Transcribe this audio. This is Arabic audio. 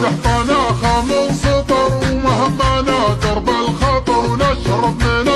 ونحطنا خام سطر ومهمنا درب الخطر ونشرب من